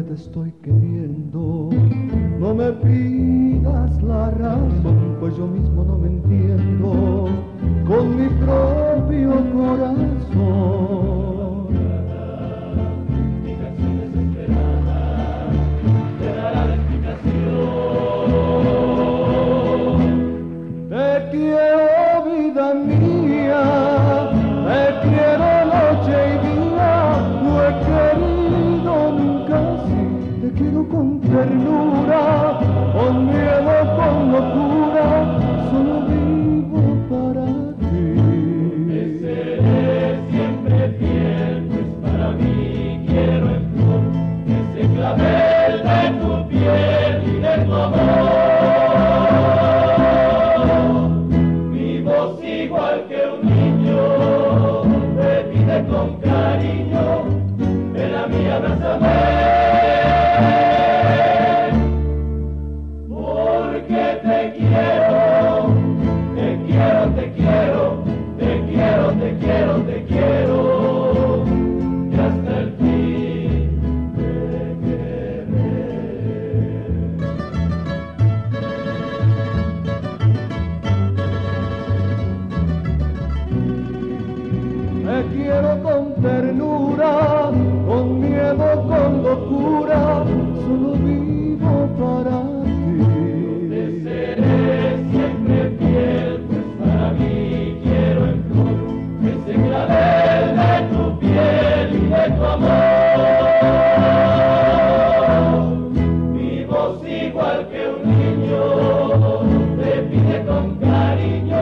estoy queriendo. No me pidas la razón, ternura, con miedo, con locura, solo vivo para ti. Te seré siempre fiel, pues para mí quiero en flor ese clavel de tu piel y de tu amor. Vivo igual que un niño, me pide con cariño, quiero con ternura, con miedo, con locura, solo vivo para ti. Te seré siempre fiel, pues para mí quiero en flor ese clavel de tu piel y de tu amor. Vivo igual que un niño, te pide con cariño.